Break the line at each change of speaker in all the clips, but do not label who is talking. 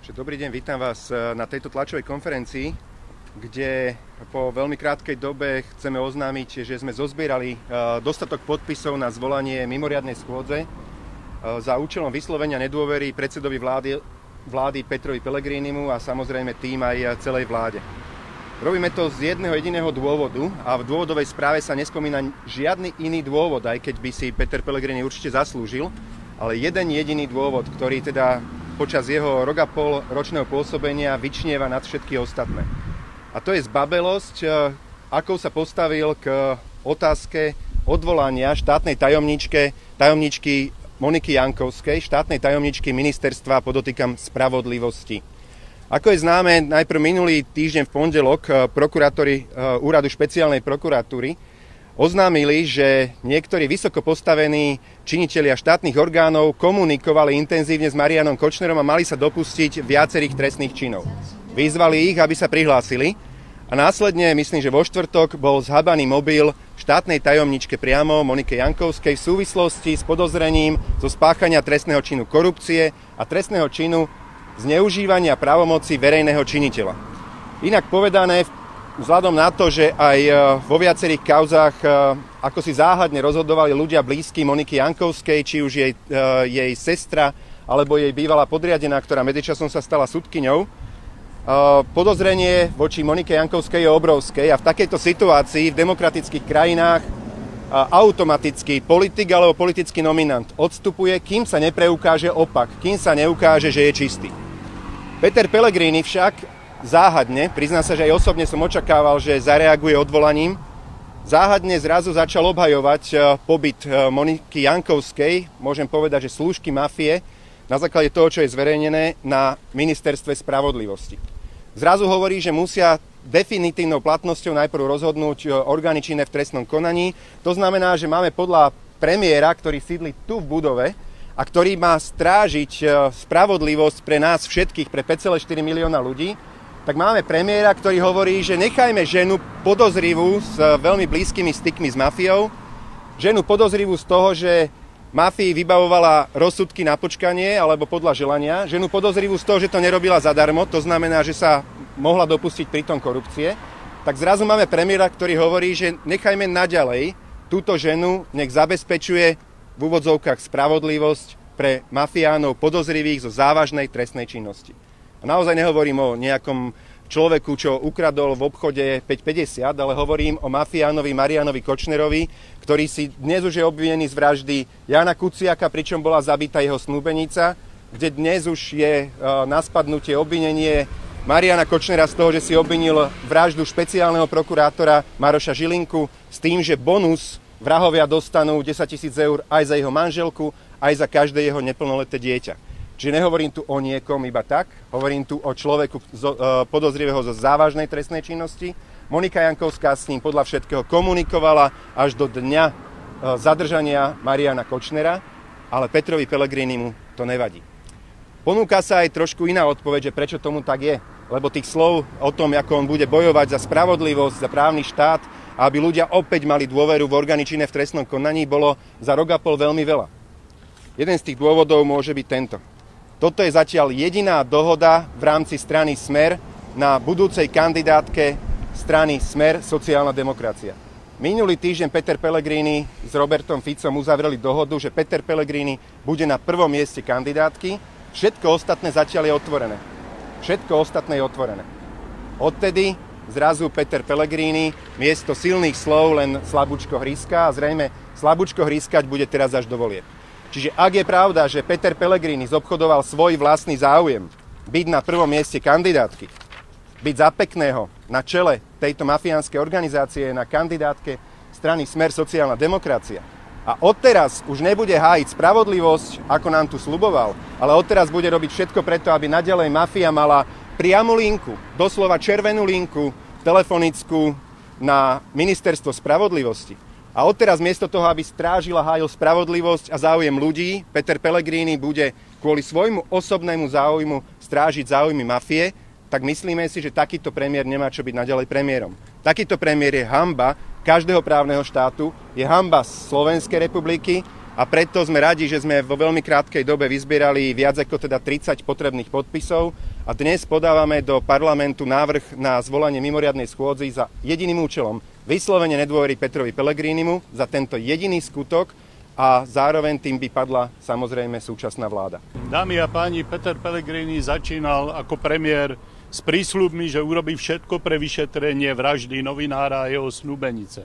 Takže dobrý deň, vítam vás eh, na tejto tlačovej konferencii, kde po veľmi krátkej dobe chceme oznámiť, že sme zozbierali eh, dostatok podpisov na zvolanie mimoriadnej schôdze eh, za účelom vyslovenia nedôvery predsedovi vlády, vlády Petrovi Pellegrinimu a samozrejme tým aj celej vláde. Robíme to z jedného jediného dôvodu a v dôvodovej správe sa nespomína žiadny iný dôvod, aj keď by si Peter Pellegrini určite zaslúžil, ale jeden jediný dôvod, ktorý teda počas jeho rok a pol ročného pôsobenia vyčnieva nad všetky ostatné. A to je zbabelosť, e, ako sa postavil k otázke odvolania štátnej tajomničke, tajomničky Moniky Jankovskej, štátnej tajomničky ministerstva, podotýkam, spravodlivosti. Ako je známe, najprv minulý týždeň v pondelok e, prokurátori e, úradu špeciálnej prokuratúry oznámili, že niektorí vysoko postavení činitelia štátnych orgánov komunikovali intenzívne s Marianom Kočnerom a mali sa dopustiť viacerých trestných činov. Vyzvali ich, aby sa prihlásili a následne, myslím, že vo štvrtok bol zhabaný mobil štátnej tajomničke priamo Monike Jankovskej v súvislosti s podozrením zo spáchania trestného činu korupcie a trestného činu zneužívania právomoci verejného činiteľa. Inak povedané, v vzhľadom na to, že aj e, vo viacerých kauzách e, ako si záhadne rozhodovali ľudia blízky Moniky Jankovskej, či už jej, e, jej sestra alebo jej bývalá podriadená, ktorá medzičasom sa stala sudkyňou, podozrenie voči Monike Jankovskej je obrovské a v takejto situácii v demokratických krajinách automaticky politik alebo politický nominant odstupuje, kým sa nepreukáže opak, kým sa neukáže, že je čistý. Peter Pellegrini však záhadne, priznám sa, že aj osobne som očakával, že zareaguje odvolaním, záhadne zrazu začal obhajovať e, pobyt e, Moniky Jankovskej, môžem povedať, že slúžky mafie, na základe toho, čo je zverejnené na ministerstve spravodlivosti. Zrazu hovorí, že musia definitívnou platnosťou najprv rozhodnúť e, orgány činné v trestnom konaní. To znamená, že máme podľa premiéra, ktorý sídli tu v budove, a ktorý má strážiť spravodlivosť pre nás všetkých, pre 5,4 milióna ľudí, tak máme premiéra, ktorý hovorí, že nechajme ženu podozrivú s veľmi blízkymi stykmi s mafiou, ženu podozrivú z toho, že mafii vybavovala rozsudky na počkanie alebo podľa želania, ženu podozrivú z toho, že to nerobila zadarmo, to znamená, že sa mohla dopustiť pritom korupcie, tak zrazu máme premiéra, ktorý hovorí, že nechajme naďalej túto ženu, nech zabezpečuje v úvodzovkách spravodlivosť pre mafiánov podozrivých zo závažnej trestnej činnosti. A naozaj nehovorím o nejakom človeku, čo ukradol v obchode 5,50, ale hovorím o mafiánovi Marianovi Kočnerovi, ktorý si dnes už je obvinený z vraždy Jana Kuciaka, pričom bola zabitá jeho snúbenica, kde dnes už je na spadnutie obvinenie Mariana Kočnera z toho, že si obvinil vraždu špeciálneho prokurátora Maroša Žilinku s tým, že bonus vrahovia dostanú 10 tisíc eur aj za jeho manželku, aj za každé jeho neplnoleté dieťa. Čiže nehovorím tu o niekom iba tak, hovorím tu o človeku e, podozrivého zo závažnej trestnej činnosti. Monika Jankovská s ním podľa všetkého komunikovala až do dňa e, zadržania Mariana Kočnera, ale Petrovi mu to nevadí. Ponúka sa aj trošku iná odpoveď, že prečo tomu tak je. Lebo tých slov o tom, ako on bude bojovať za spravodlivosť, za právny štát, aby ľudia opäť mali dôveru v orgány činné v trestnom konaní, bolo za rok a pol veľmi veľa. Jeden z tých dôvodov môže byť tento. Toto je zatiaľ jediná dohoda v rámci strany Smer na budúcej kandidátke strany Smer sociálna demokracia. Minulý týždeň Peter Pellegrini s Robertom Ficom uzavreli dohodu, že Peter Pellegrini bude na prvom mieste kandidátky. Všetko ostatné zatiaľ je otvorené. Všetko ostatné je otvorené. Odtedy zrazu Peter Pellegrini miesto silných slov len slabúčko hríska a zrejme slabúčko hrískať bude teraz až do volieb. Čiže ak je pravda, že Peter Pellegrini zobchodoval svoj vlastný záujem byť na prvom mieste kandidátky, byť za pekného na čele tejto mafiánskej organizácie na kandidátke strany Smer sociálna demokracia. A odteraz už nebude hájiť spravodlivosť, ako nám tu sluboval, ale odteraz bude robiť všetko preto, aby nadalej mafia mala priamu linku, doslova červenú linku telefonickú na ministerstvo spravodlivosti a odteraz miesto toho, aby strážila hájil spravodlivosť a záujem ľudí, Peter Pellegrini bude kvôli svojmu osobnému záujmu strážiť záujmy mafie, tak myslíme si, že takýto premiér nemá čo byť naďalej premiérom. Takýto premiér je hamba každého právneho štátu, je hamba Slovenskej republiky a preto sme radi, že sme vo veľmi krátkej dobe vyzbierali viac ako teda 30 potrebných podpisov a dnes podávame do parlamentu návrh na zvolanie mimoriadnej schôdzy za jediným účelom vyslovene nedôvery Petrovi Pelegrínimu za tento jediný skutok a zároveň tým by padla samozrejme súčasná vláda.
Dámy a páni, Peter Pellegrini začínal ako premiér s prísľubmi, že urobí všetko pre vyšetrenie vraždy novinára a jeho snúbenice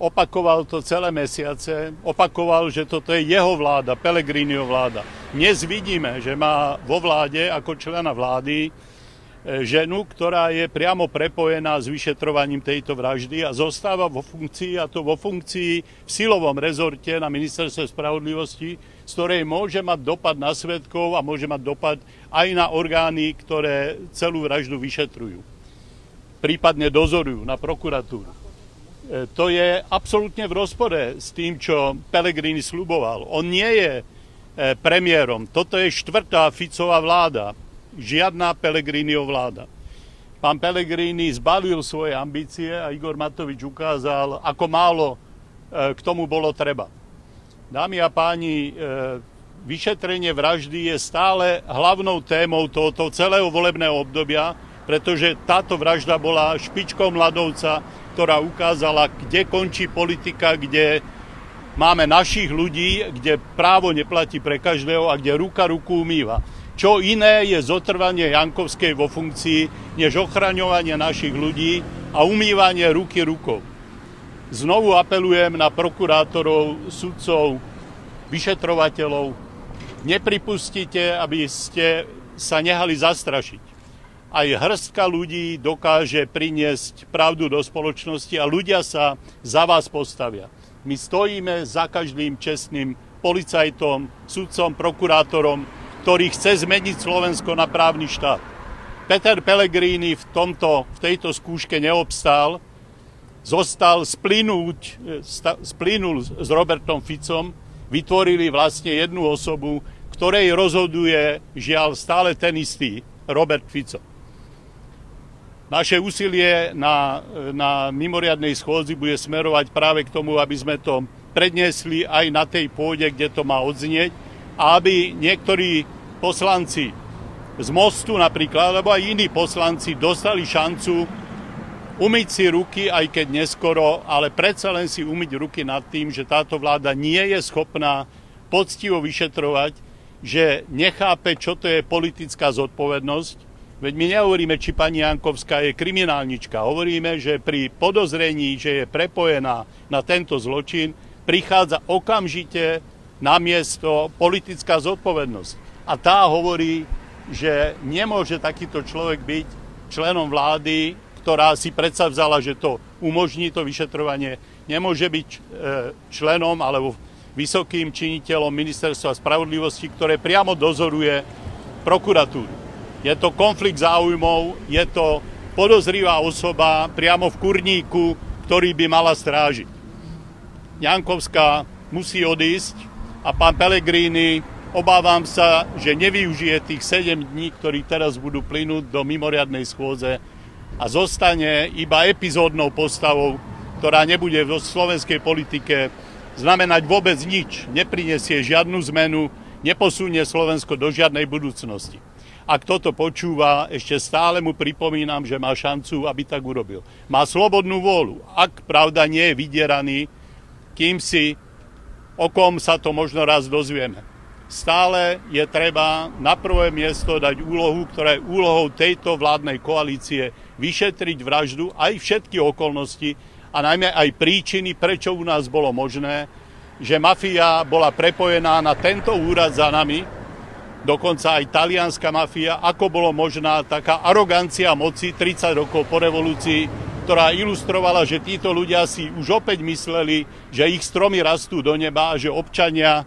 opakoval to celé mesiace, opakoval, že toto je jeho vláda, Pelegríniho vláda. Dnes vidíme, že má vo vláde ako člena vlády e, ženu, ktorá je priamo prepojená s vyšetrovaním tejto vraždy a zostáva vo funkcii, a to vo funkcii v silovom rezorte na ministerstve spravodlivosti, z ktorej môže mať dopad na svetkov a môže mať dopad aj na orgány, ktoré celú vraždu vyšetrujú. Prípadne dozorujú na prokuratúru. E, to je absolútne v rozpore s tým, čo Pellegrini sluboval. On nie je e, premiérom. Toto je štvrtá Ficová vláda. Žiadna Pellegriniho vláda. Pán Pellegrini zbalil svoje ambície a Igor Matovič ukázal, ako málo e, k tomu bolo treba. Dámy a páni, vyšetrenie vraždy je stále hlavnou témou tohoto celého volebného obdobia, pretože táto vražda bola špičkou mladovca ktorá ukázala, kde končí politika, kde máme našich ľudí, kde právo neplatí pre každého a kde ruka ruku umýva. Čo iné je zotrvanie Jankovskej vo funkcii, než ochraňovanie našich ľudí a umývanie ruky rukou. Znovu apelujem na prokurátorov, sudcov, vyšetrovateľov. Nepripustite, aby ste sa nehali zastrašiť aj hrstka ľudí dokáže priniesť pravdu do spoločnosti a ľudia sa za vás postavia. My stojíme za každým čestným policajtom, sudcom, prokurátorom, ktorý chce zmeniť Slovensko na právny štát. Peter Pellegrini v, tomto, v tejto skúške neobstál, zostal splynúť, splynul s Robertom Ficom, vytvorili vlastne jednu osobu, ktorej rozhoduje žiaľ stále ten istý Robert Fico. Naše úsilie na, na mimoriadnej schôdzi bude smerovať práve k tomu, aby sme to predniesli aj na tej pôde, kde to má odznieť a aby niektorí poslanci z Mostu napríklad, alebo aj iní poslanci dostali šancu umyť si ruky, aj keď neskoro, ale predsa len si umyť ruky nad tým, že táto vláda nie je schopná poctivo vyšetrovať, že nechápe, čo to je politická zodpovednosť, Veď my nehovoríme, či pani Jankovská je kriminálnička. Hovoríme, že pri podozrení, že je prepojená na tento zločin, prichádza okamžite na miesto politická zodpovednosť. A tá hovorí, že nemôže takýto človek byť členom vlády, ktorá si predsa vzala, že to umožní to vyšetrovanie, nemôže byť e, členom alebo vysokým činiteľom ministerstva spravodlivosti, ktoré priamo dozoruje prokuratúru. Je to konflikt záujmov, je to podozrivá osoba priamo v kurníku, ktorý by mala strážiť. Jankovská musí odísť a pán Pellegrini, obávam sa, že nevyužije tých 7 dní, ktorí teraz budú plynúť do mimoriadnej schôdze a zostane iba epizódnou postavou, ktorá nebude v slovenskej politike znamenať vôbec nič, neprinesie žiadnu zmenu, neposunie Slovensko do žiadnej budúcnosti. Ak toto počúva, ešte stále mu pripomínam, že má šancu, aby tak urobil. Má slobodnú vôľu. Ak pravda nie je vydieraný, kým si, o kom sa to možno raz dozvieme. Stále je treba na prvé miesto dať úlohu, ktorá je úlohou tejto vládnej koalície vyšetriť vraždu aj všetky okolnosti a najmä aj príčiny, prečo u nás bolo možné, že mafia bola prepojená na tento úrad za nami, dokonca aj talianská mafia, ako bolo možná taká arogancia moci 30 rokov po revolúcii, ktorá ilustrovala, že títo ľudia si už opäť mysleli, že ich stromy rastú do neba a že občania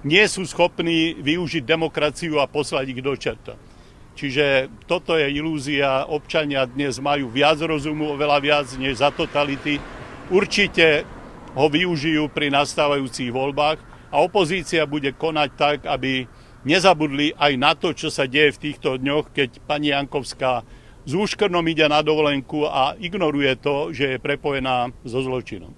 nie sú schopní využiť demokraciu a poslať ich do čerta. Čiže toto je ilúzia. Občania dnes majú viac rozumu, oveľa viac než za totality. Určite ho využijú pri nastávajúcich voľbách a opozícia bude konať tak, aby nezabudli aj na to, čo sa deje v týchto dňoch, keď pani Jankovská z úškrnom ide na dovolenku a ignoruje to, že je prepojená so zločinom.